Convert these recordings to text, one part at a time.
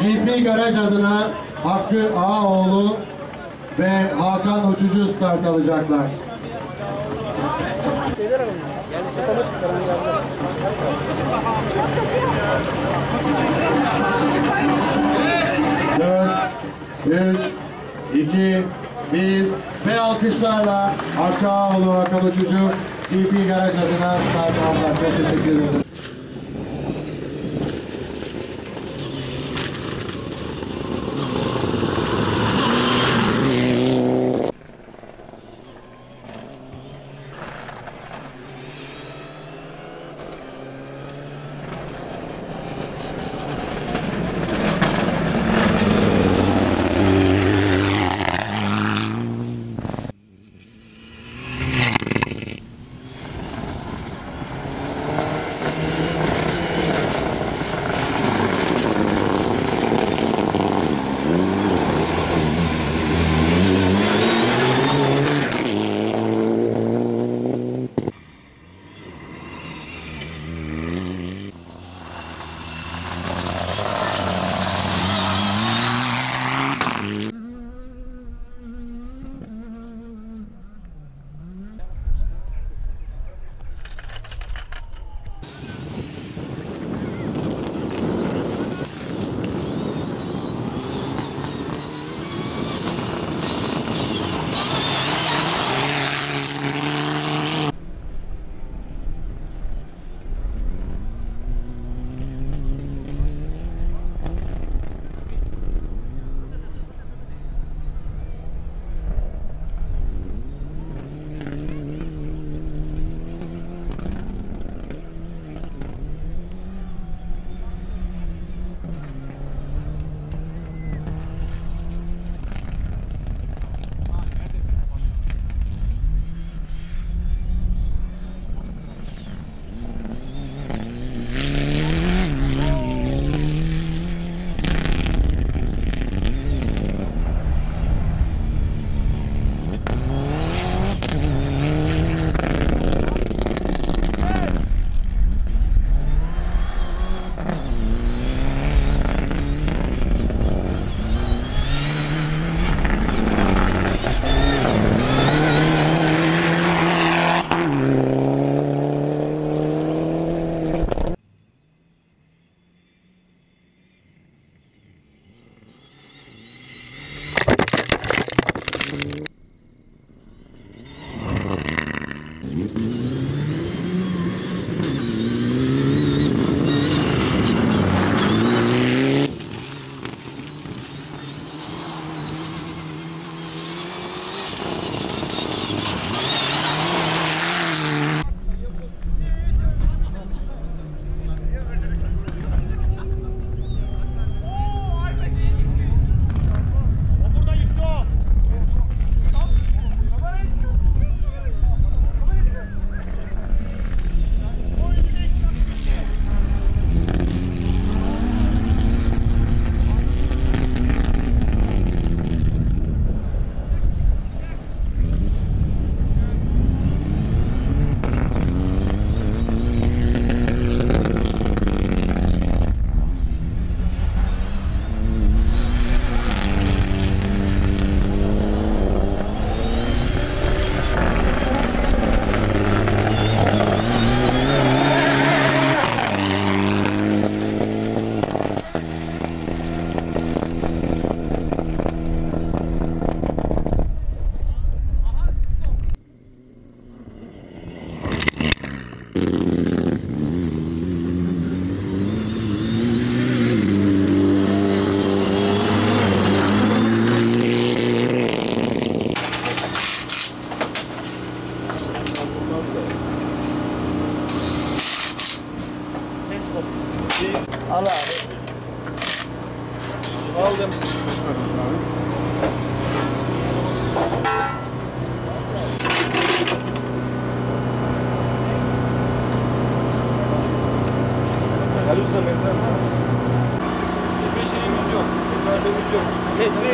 GP Garaj adına Hakkı Ağaoğlu ve Hakan Uçucu start alacaklar. Dört, üç, iki, bir ve alkışlarla Hakkı Ağaoğlu, Hakan Uçucu GP Garaj adına start aldılar. Çok teşekkür ederim.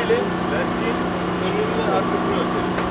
Metreyle lastiğin önünü ve arkasını ölçeriz.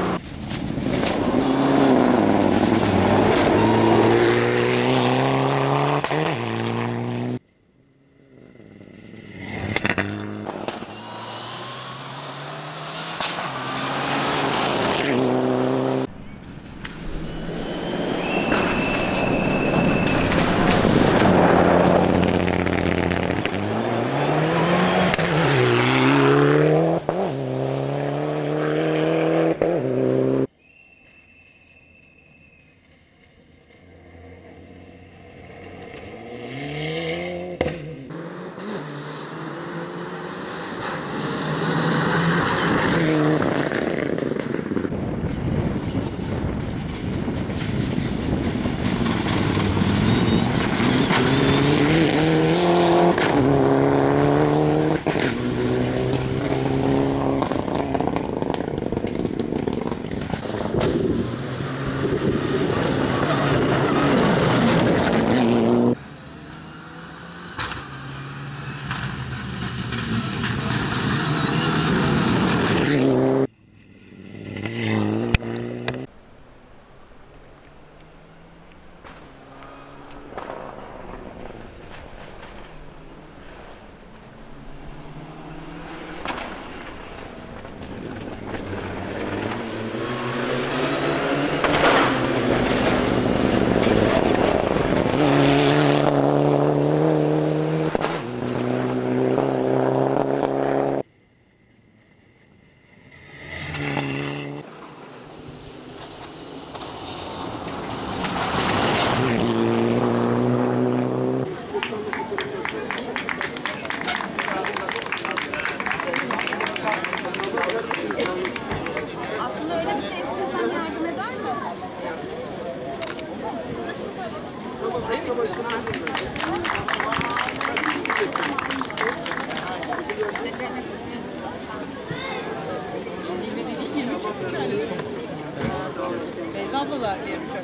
Ablalar diye uçak.